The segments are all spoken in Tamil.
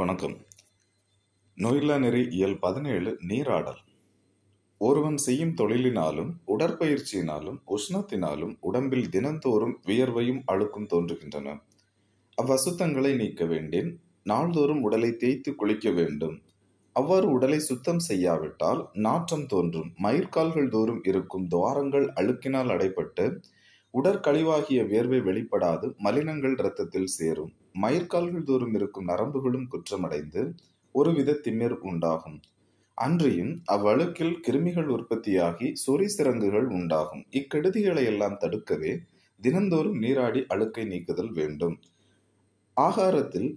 வணக்கம். நோயில்லா நெறி இயல் பதினேழு நீராடல். ஒருவன் செய்யும் தொழிலினாலும் உடற்பயிற்சியினாலும் உஷ்ணத்தினாலும் உடம்பில் தினந்தோறும் வியர்வையும் அழுக்கும் தோன்றுகின்றன. அவ்வசுத்தங்களை நீக்க வேண்டேன் நாள்தோறும் உடலை தேய்த்து குளிக்க வேண்டும். அவ்வாறு உடலை சுத்தம் செய்யாவிட்டால் நாற்றம் தோன்றும் மயிர்கால்கள் தோறும் இருக்கும் துவாரங்கள் அழுக்கினால் அடைப்பட்டு உடற்கழிவாகிய வியர்வை வெளிப்படாது மலினங்கள் இரத்தத்தில் சேரும். மயிர்கால்கள் தோறும் இருக்கும் நரம்புகளும் குற்றமடைந்து ஒருவித திமிர் உண்டாகும். அன்றியும் அவ்வழுக்கில் கிருமிகள் உற்பத்தியாகி சொறி சிறங்குகள் உண்டாகும். இக்கெடுதிகளை எல்லாம் தடுக்கவே தினந்தோறும் நீராடி அழுக்கை நீக்குதல் வேண்டும். ஆகாரத்தில்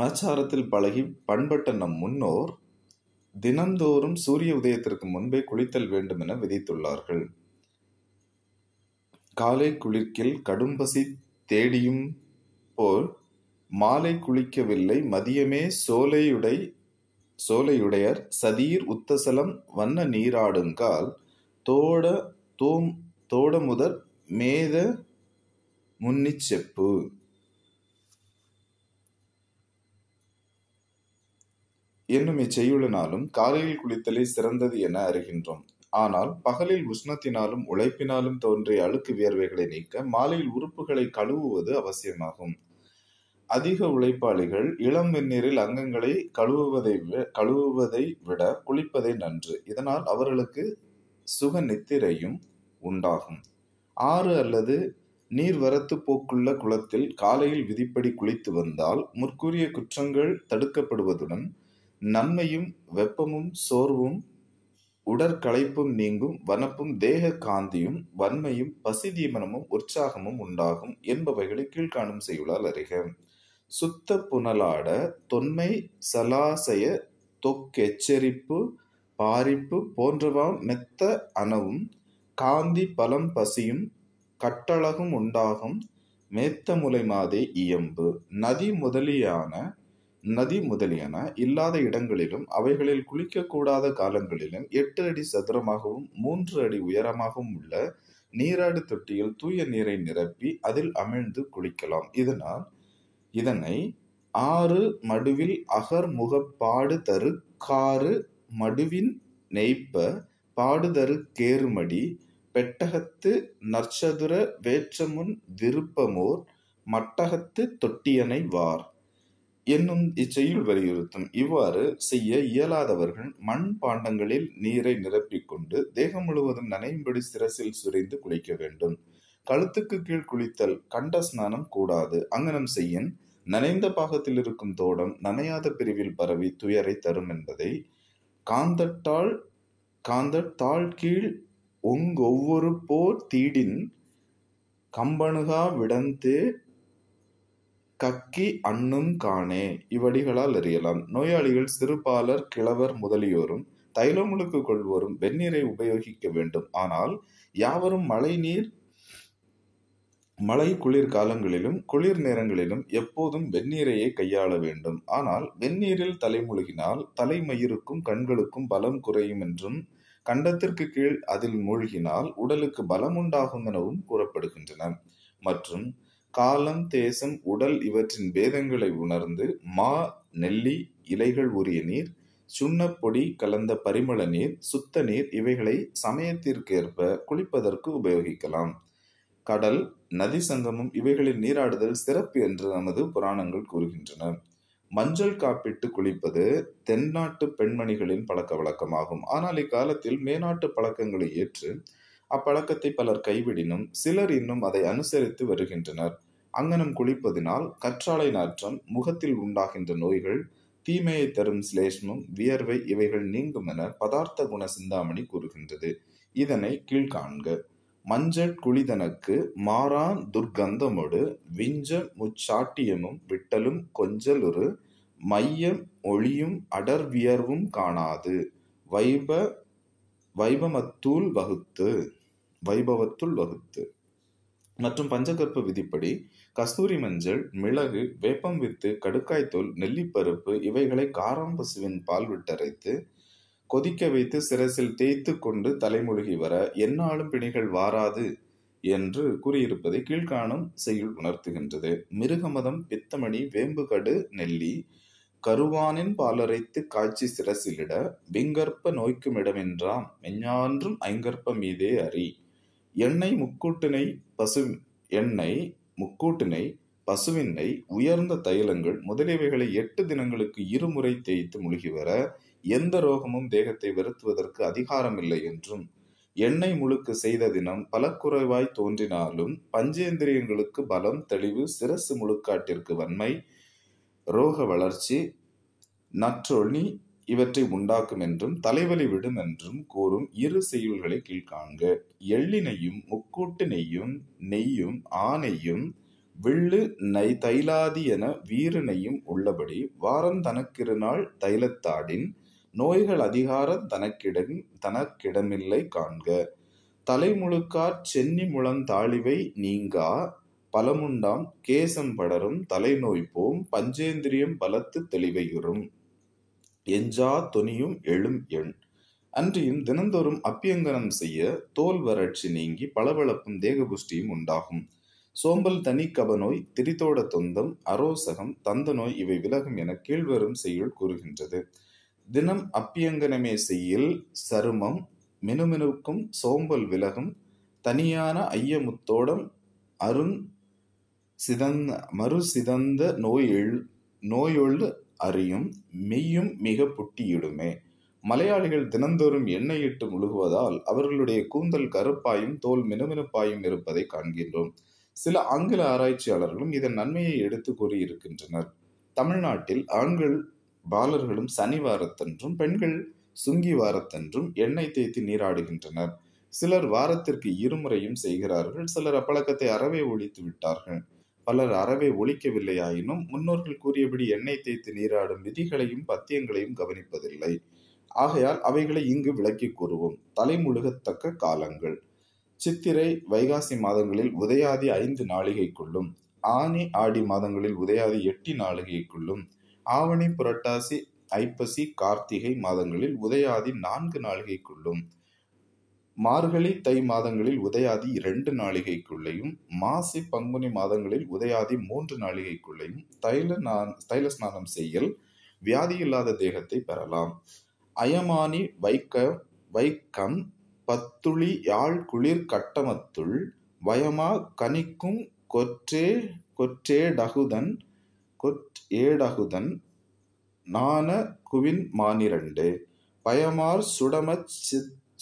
ஆச்சாரத்தில் பழகி பண்பட்ட நம் முன்னோர் தினந்தோறும் சூரிய உதயத்திற்கு முன்பே குளித்தல் வேண்டும் என விதித்துள்ளார்கள். காலை குளிர்க்கில் கடும்பசி தேடியும் போல் மாலை குளிக்கவில்லை. மதியமே சோலையுடை சோலையுடையர் சதீர் உத்தசலம் வண்ண நீராடுங்கால் தோட தோம் தோட முதற் மேத முன்னிச் செப்பு. என்னும் இச்செய்யுளினாலும் காலையில் குளித்தலே சிறந்தது என அறிகின்றோம். ஆனால் பகலில் உஷ்ணத்தினாலும் உழைப்பினாலும் தோன்றிய அழுக்கு வியர்வைகளை நீக்க மாலையில் உறுப்புகளை கழுவுவது அவசியமாகும். அதிக உழைப்பாளிகள் இளம் வெந்நீரில் அங்கங்களை கழுவுவதை கழுவுவதை விட குளிப்பதே நன்று. இதனால் அவர்களுக்கு சுக நித்திரையும் உண்டாகும். ஆறு அல்லது நீர்வரத்து போக்குள்ள குளத்தில் காலையில் விதிப்படி குளித்து வந்தால் முற்கூறிய குற்றங்கள் தடுக்கப்படுவதுடன் நன்மையும் வெப்பமும் சோர்வும் உடற்களைப்பும் நீங்கும் வனப்பும் தேக காந்தியும் வன்மையும் பசிதீபனமும் உற்சாகமும் உண்டாகும் என்பவைகளை கீழ்காணும் செய்யுளால் அறிக. சுத்த புனலாட தொன்மை சலாசய தொக்கெச்சரிப்பு பாரிப்பு போன்றவாம் மெத்த அனவும் காந்தி பலம் பசியும் கட்டழகும் உண்டாகும் மேத்த முலைமாதே இயம்பு. நதி முதலியான நதி முதலியன இல்லாத இடங்களிலும் அவைகளில் குளிக்கக்கூடாத காலங்களிலும் எட்டு அடி சதுரமாகவும் மூன்று அடி உயரமாகவும் உள்ள நீராடு தொட்டியில் தூய நீரை நிரப்பி அதில் அமிழ்ந்து குளிக்கலாம். இதனால் இதனை ஆறு மடுவில் அகர் முகப்பாடு தரு காறு மடுவின் நெய்ப்ப பாடுதரு கேருமடி பெட்டகத்து நற்சதுர வேற்றமுன் விருப்பமோர் மட்டகத்து தொட்டியனை வார். என்னும் இச்செய்யுள் வலியுறுத்தும். இவ்வாறு செய்ய இயலாதவர்கள் மண் பாண்டங்களில் நீரை நிரப்பிக்கொண்டு தேகம் முழுவதும் நனையும்படி சிரசில் சுரிந்து குளிக்க வேண்டும். கழுத்துக்கு கீழ் குளித்தல் கண்ட ஸ்நானம் கூடாது. அங்கனம் செய்யின் நனைந்த பாகத்தில் இருக்கும் தோடம் நனையாத பிரிவில் பரவி துயரை தரும் என்பதை காந்தட்டால் காந்தட்டாள் கீழ் ஒங்கொவ்வொரு போர் தீடின் கம்பணுகா விடந்து கக்கி அண்ணும் காணே. இவ்வடிகளால் அறியலாம். நோயாளிகள் சிறுபாலர் கிழவர் முதலியோரும் தைலமுழுக்கு கொள்வோரும் வெந்நீரை உபயோகிக்க வேண்டும். ஆனால் யாவரும் மழை நீர் மழை குளிர் காலங்களிலும் குளிர் நேரங்களிலும் எப்போதும் வெந்நீரையே கையாள வேண்டும். ஆனால் வெந்நீரில் தலைமுழுகினால் தலைமயிருக்கும் கண்களுக்கும் பலம் குறையும் என்றும் கண்டத்திற்கு கீழ் அதில் மூழ்கினால் உடலுக்கு பலம் உண்டாகும் எனவும் கூறப்படுகின்றன. மற்றும் காலம் தேசம் உடல் இவற்றின் பேதங்களை உணர்ந்து மா நெல்லி இலைகள் உரிய நீர் சுண்ணப்பொடி கலந்த பரிமள நீர் சுத்த நீர் இவைகளை சமயத்திற்கேற்ப குளிப்பதற்கு உபயோகிக்கலாம். கடல் நதி சங்கமம் இவைகளில் நீராடுதல் சிறப்பு என்று நமது புராணங்கள் கூறுகின்றன. மஞ்சள் காப்பிட்டு குளிப்பது தென்னாட்டு பெண்மணிகளின் பழக்க வழக்கமாகும். ஆனால் இக்காலத்தில் மேநாட்டு பழக்கங்களை ஏற்று அப்பழக்கத்தை பலர் கைவிடினும் சிலர் இன்னும் அதை அனுசரித்து வருகின்றனர். அங்கனம் குளிப்பதினால் கற்றாழை நாற்றம் முகத்தில் உண்டாகின்ற நோய்கள் தீமையை தரும் சிலேஷ்மம் வியர்வை இவைகள் நீங்கும் என பதார்த்த குண சிந்தாமணி கூறுகின்றது. இதனை கீழ்காண்க. மஞ்சள் குளிதனக்கு மாறான் துர்க்கந்தமொடு விஞ்ச முச்சாட்டியமும் விட்டலும் கொஞ்சலுறு மையம் ஒளியும் அடர்வியர்வும் காணாது. வைப வைபமத்தூள் வகுத்து வைபவத்துள் வகுத்து. மற்றும் பஞ்சகற்ப விதிப்படி கஸ்தூரி மஞ்சள் மிளகு வேப்பம் வித்து கடுக்காய்த்தூள் நெல்லிப்பருப்பு இவைகளை காராம்பசுவின் பால் விட்டரைத்து கொதிக்க வைத்து சிரசில் தேய்த்து கொண்டு தலைமுழுகி வர எந்நாளும் பிணிகள் வாராது என்று கூறியிருப்பதை கீழ்காணும் செய்யுள் உணர்த்துகின்றது. மிருகமதம் பித்தமணி வேம்புகடு நெல்லி கருவானின் பாலரைத்து காய்ச்சி சிரசிலிட விங்கற்ப நோய்க்குமிடமென்றாம் மெஞ்ஞான்றும் ஐங்கற்ப மீதே அறி எண்ணெய் முக்கூட்டினை பசு எண்ணெய் முக்கூட்டினை பசுவினை உயர்ந்த தைலங்கள் முதலியவைகளை எட்டு தினங்களுக்கு இருமுறை தேய்த்து முழுகி வர எந்த ரோகமும் தேகத்தை வருத்துவதற்கு அதிகாரமில்லை என்றும் எண்ணெய் முழுக்கு செய்த தினம் பலக்குறைவாய் தோன்றினாலும் பஞ்சேந்திரியங்களுக்கு பலம் தெளிவு சிரசு முழுக்காட்டிற்கு வன்மை ரோக வளர்ச்சி நற்றொழி இவற்றை உண்டாக்கும் என்றும் தலைவலி விடும் என்றும் கூறும் இரு செய்யுள்களை கீழ்காண்க எள்ளினையும் முக்கூட்டு நெய்யும் நெய்யும் ஆனையும் வில்லு நை தைலாதி என வீரனையும் உள்ளபடி வாரம் தனக்கிருநாள் தைலத்தாடின் நோய்கள் அதிகார தனக்கிடம் தனக்கிடமில்லை காண்க. தலைமுழுக்காற் சென்னி முழந்தாளிவை நீங்கா பலமுண்டாம் கேசம் படரும் தலைநோய் போம் பஞ்சேந்திரியம் பலத்து தெளிவையுறும். எஞ்சா தொனியும் எழும் எண். அன்றியும் தினந்தோறும் அப்பியங்கனம் செய்ய தோல் வறட்சி நீங்கி பளபளப்பும் தேகபுஷ்டியும் உண்டாகும். சோம்பல் தனி கபநோய் திரிதோட தொந்தம் அரோசகம் தந்த நோய் இவை விலகும் என கீழ்வரும் செய்யுள் கூறுகின்றது. தினம் அப்பியங்கனமே செய்யில் சருமம் மினுமினுக்கும் சோம்பல் விலகும் தனியான ஐயமுத்தோடம் அருண் சிதந்த மறு சிதந்த நோய் எழு நோயொழு அறியும் மெய்யும் மிக புட்டியிடுமே. மலையாளிகள் தினந்தோறும் எண்ணெயிட்டு முழுகுவதால் அவர்களுடைய கூந்தல் கருப்பாயும் தோல் மினுமினுப்பாயும் இருப்பதை காண்கின்றோம். சில ஆங்கில ஆராய்ச்சியாளர்களும் இதன் நன்மையை எடுத்து கூறியிருக்கின்றனர். தமிழ்நாட்டில் ஆண்கள் பாலர்களும் சனி வாரத்தன்றும் பெண்கள் சுங்கி வாரத்தன்றும் எண்ணெய் தேய்த்து நீராடுகின்றனர். சிலர் வாரத்திற்கு இருமுறையும் செய்கிறார்கள் சிலர் அப்பழக்கத்தை அறவே ஒழித்து விட்டார்கள். பலர் அறவே ஒழிக்கவில்லையாயினும் முன்னோர்கள் கூறியபடி எண்ணெய் தேய்த்து நீராடும் விதிகளையும் பத்தியங்களையும் கவனிப்பதில்லை. ஆகையால் அவைகளை இங்கு விளக்கி கூறுவோம். தலைமுழுகத்தக்க காலங்கள். சித்திரை வைகாசி மாதங்களில் உதயாதி ஐந்து நாளிகைக்குள்ளும் ஆனி ஆடி மாதங்களில் உதயாதி எட்டு நாளிகைக்குள்ளும் ஆவணி புரட்டாசி ஐப்பசி கார்த்திகை மாதங்களில் உதயாதி நான்கு நாளிகைக்குள்ளும் மார்கழி தை மாதங்களில் உதயாதி இரண்டு நாளிகைக்குள்ளேயும் மாசி பங்குனி மாதங்களில் உதயாதி மூன்று நாளிகைக்குள்ளேயும் தைல நான் தைல ஸ்நானம் செய்யல் வியாதியில்லாத தேகத்தை பெறலாம். அயமானி வைக்க வைக்கம் பத்துளி யாழ் குளிர் கட்டமத்துள் வயமா கனிக்கும் கொற்றே கொற்றே டகுதன் கொற் ஏடகுதன் நான குவின் மானிரண்டு. பயமார் சுடமச்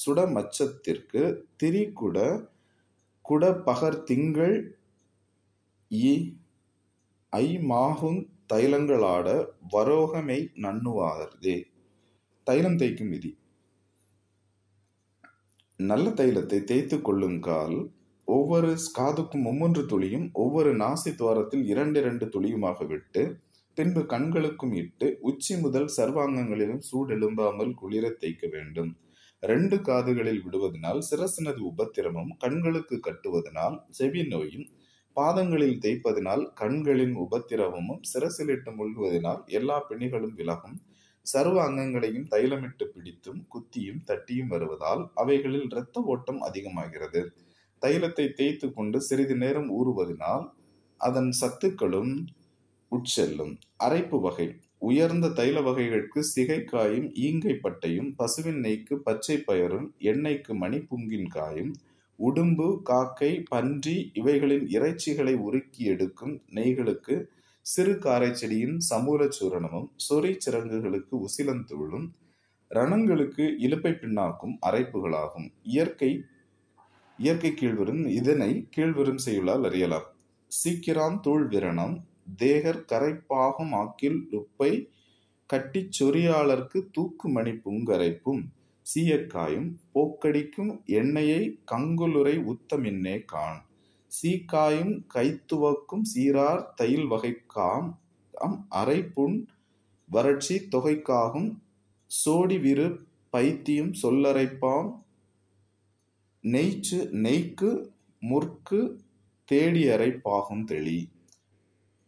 சுடமச்சத்திற்கு திரிகுட குடபகர் திங்கள் ஐ மாகுந் தைலங்களாட வரோகமை நண்ணுவார்தே. தைலம் தேய்க்கும் விதி. நல்ல தைலத்தை தேய்த்து கொள்ளுங்கால் ஒவ்வொரு காதுக்கும் மும்மூன்று துளியும் ஒவ்வொரு நாசி துவாரத்தில் இரண்டு இரண்டு துளியுமாக விட்டு பின்பு கண்களுக்கும் இட்டு உச்சி முதல் சர்வாங்கங்களிலும் சூடெலும்பாமல் குளிர தேய்க்க வேண்டும். ரெண்டு காதுகளில் விடுவதனால் சிரசினது உபத்திரமும் கண்களுக்கு கட்டுவதனால் செவி நோயும் பாதங்களில் தேய்ப்பதனால் கண்களின் உபத்திரவமும் சிரசிலிட்டு முழுகுவதனால் எல்லா பிணிகளும் விலகும் சர்வ அங்கங்களையும் தைலமிட்டு பிடித்தும் குத்தியும் தட்டியும் வருவதால் அவைகளில் இரத்த ஓட்டம் அதிகமாகிறது. தைலத்தை தேய்த்து கொண்டு சிறிது நேரம் ஊறுவதனால் அதன் சத்துக்களும் உட்செல்லும். அரைப்பு வகை. உயர்ந்த தைல வகைகளுக்கு சிகைக்காயும் ஈங்கை பட்டையும் பசுவின் நெய்க்கு பச்சை பயரும் எண்ணெய்க்கு மணிப்புங்கின் காயும் உடும்பு காக்கை பன்றி இவைகளின் இறைச்சிகளை உருக்கி எடுக்கும் நெய்களுக்கு சிறு காரைச்செடியின் சமூல சூரணமும் சொறி சிறங்குகளுக்கு உசிலந்தூளும் ரணங்களுக்கு இலுப்பை பின்னாக்கும் அரைப்புகளாகும். இயற்கை இயற்கை கீழ்வரும் இதனை கீழ்வரும் செய்யுளால் அறியலாம். சீக்கிரான் தூள் விரணம் தேகர் கரைப்பாகும் ஆக்கில் உப்பை கட்டிச் சொறியாளர்க்கு தூக்கு மணி புங்கரைப்பும் சீயக்காயும் போக்கடிக்கும் எண்ணெயை கங்குலுரை உத்தமின்னே கான் சீக்காயும் கைத்துவக்கும் சீரார் தையில் வகைக்காம் அரைப்புண் வறட்சி தொகைக்காகும் சோடி விரு பைத்தியம் சொல்லரைப்பாம் நெய்ச்சு நெய்க்கு முற்கு தேடியறை பாகும் தெளி.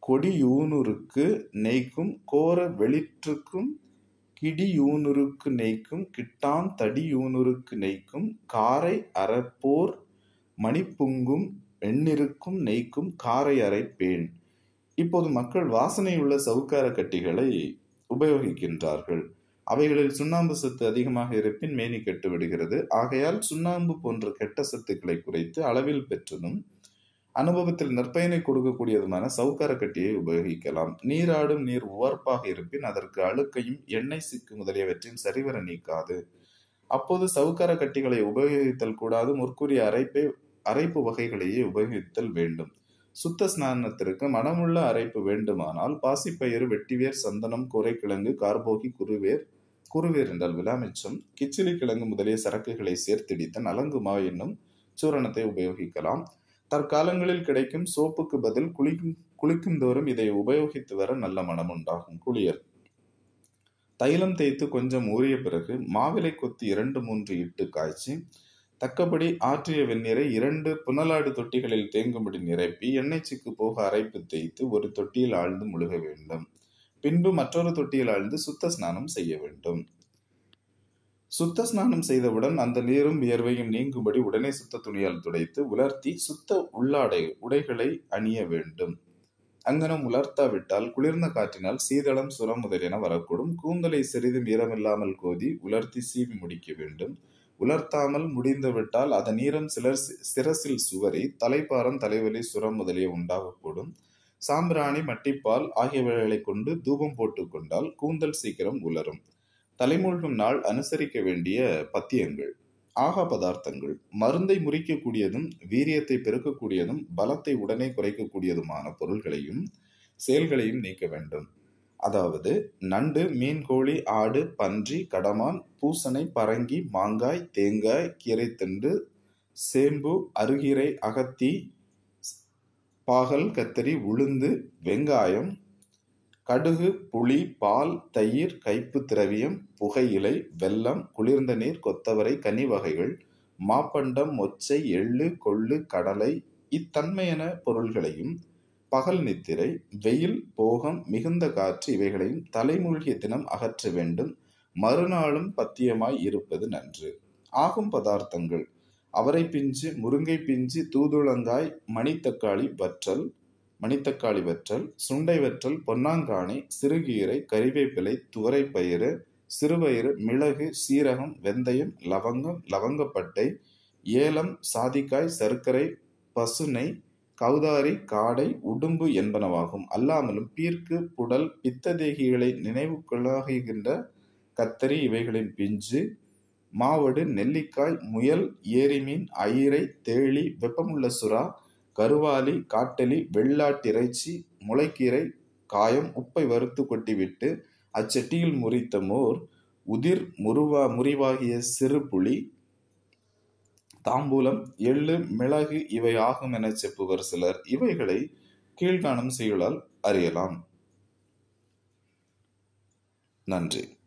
கொடியூனுருக்கு நெய்க்கும் கோர வெளிற்றுக்கும் கிடியூனுருக்கு நெய்க்கும் கிட்டான் தடியூனுருக்கு நெய்க்கும் காரை அறப்போர் மணிப்புங்கும் எண்ணிருக்கும் நெய்க்கும் காரை அரைப்பேன் இப்போது மக்கள் வாசனையுள்ள சவுக்கார கட்டிகளை உபயோகிக்கின்றார்கள். அவைகளில் சுண்ணாம்பு சத்து அதிகமாக இருப்பின் மேனி கெட்டு விடுகிறது ஆகையால் சுண்ணாம்பு போன்ற கெட்ட சத்துக்களை குறைத்து அளவில் பெற்றதும் அனுபவத்தில் நற்பயனை கொடுக்கக்கூடியதுமான சவுக்கார கட்டியை உபயோகிக்கலாம். நீராடும் நீர் உவர்ப்பாக இருப்பின் அதற்கு அழுக்கையும் எண்ணெய் சிக்கு முதலியவற்றின் சரிவர நீக்காது. அப்போது சவுக்கார கட்டிகளை உபயோகித்தல் கூடாது. முற்கூறிய அரைப்பை அரைப்பு வகைகளையே உபயோகித்தல் வேண்டும். சுத்த ஸ்நானத்திற்கு மனமுள்ள அரைப்பு வேண்டுமானால் பாசிப்பயிறு வெட்டிவேர் சந்தனம் குறைக்கிழங்கு கார்போகி குருவேர் குருவேர் என்றால் விளாமிச்சம் கிச்சிலி கிழங்கு முதலிய சரக்குகளை சேர்த்திடித்த நலங்கு மா என்னும் சூரணத்தை உபயோகிக்கலாம். தற்காலங்களில் கிடைக்கும் சோப்புக்கு பதில் குளிக்கும் குளிக்கும் தோறும் இதை உபயோகித்து வர நல்ல மனம் உண்டாகும் குளியல். தைலம் தேய்த்து கொஞ்சம் ஊறிய பிறகு மாவிலை கொத்தி இரண்டு மூன்று இட்டு காய்ச்சி தக்கபடி ஆற்றிய வெந்நீரை இரண்டு புனலாடு தொட்டிகளில் தேங்கும்படி நிரப்பி எண்ணெய் சிக்கு போக அரைப்பு தேய்த்து ஒரு தொட்டியில் ஆழ்ந்து முழுக வேண்டும். பின்பு மற்றொரு தொட்டியில் ஆழ்ந்து சுத்த ஸ்நானம் செய்ய வேண்டும். சுத்த ஸ்நானம் செய்தவுடன் அந்த நீரும் வியர்வையும் நீங்கும்படி உடனே சுத்த துணியால் துடைத்து உலர்த்தி சுத்த உள்ளாடை உடைகளை அணிய வேண்டும். அங்கனம் உலர்த்தாவிட்டால் குளிர்ந்த காற்றினால் சீதளம் சுரம் முதலியன வரக்கூடும். கூந்தலை சிறிதும் ஈரமில்லாமல் கோதி உலர்த்தி சீவி முடிக்க வேண்டும். உலர்த்தாமல் முடிந்துவிட்டால் அதன் ஈரம் சிலர் சிரசில் சுவரி தலைப்பாரம் தலைவலி சுரம் முதலிய உண்டாகக்கூடும். சாம்பிராணி மட்டிப்பால் ஆகியவைகளை கொண்டு தூபம் போட்டுக்கொண்டால் கூந்தல் சீக்கிரம் உலரும். தலைமூழ்கும் நாள் அனுசரிக்க வேண்டிய பத்தியங்கள். ஆகா பதார்த்தங்கள். மருந்தை முறிக்கக்கூடியதும் வீரியத்தை பெருக்கக்கூடியதும் பலத்தை உடனே குறைக்கக்கூடியதுமான பொருள்களையும் செயல்களையும் நீக்க வேண்டும். அதாவது நண்டு மீன் கோழி ஆடு பன்றி கடமான் பூசணை பரங்கி மாங்காய் தேங்காய் கீரைத்தண்டு சேம்பு அருகீரை அகத்தி பாகல் கத்தரி உளுந்து வெங்காயம் கடுகு புளி பால் தயிர் கைப்பு திரவியம் புகையிலை வெல்லம் குளிர்ந்த நீர் கொத்தவரை கனி வகைகள் மாப்பண்டம் மொச்சை எள்ளு கொள்ளு கடலை இத்தன்மையன பொருள்களையும் பகல் நித்திரை வெயில் போகம் மிகுந்த காற்று இவைகளையும் தலைமூழ்கிய தினம் அகற்ற வேண்டும். மறுநாளும் பத்தியமாய் இருப்பது நன்று. ஆகும் பதார்த்தங்கள் அவரை பிஞ்சு முருங்கை பிஞ்சு தூதுளங்காய் மணித்தக்காளி வற்றல் மணித்தக்காளி வற்றல் சுண்டை வற்றல் பொன்னாங்காணி சிறுகீரை கறிவேப்பிலை துவரை பயிறு சிறுபயிறு மிளகு சீரகம் வெந்தயம் லவங்கம் லவங்கப்பட்டை ஏலம் சாதிக்காய் சர்க்கரை பசுனை கௌதாரி காடை உடும்பு என்பனவாகும். அல்லாமலும் பீர்க்கு புடல் பித்ததேகிகளை நினைவுக்குள்ளாகின்ற கத்தரி இவைகளின் பிஞ்சு மாவடு நெல்லிக்காய் முயல் ஏரிமீன் அயிரை தேளி வெப்பமுள்ள சுறா கருவாலி காட்டலி வெள்ளாட்டிறைச்சி முளைக்கீரை காயம் உப்பை வறுத்து கொட்டிவிட்டு அச்சட்டியில் முறித்த மோர் உதிர் முருவா முறிவாகிய சிறு புளி தாம்பூலம் எள்ளு மிளகு இவை ஆகும் என செப்புவர் சிலர். இவைகளை கீழ்காணும் செயலால் அறியலாம். நன்றி.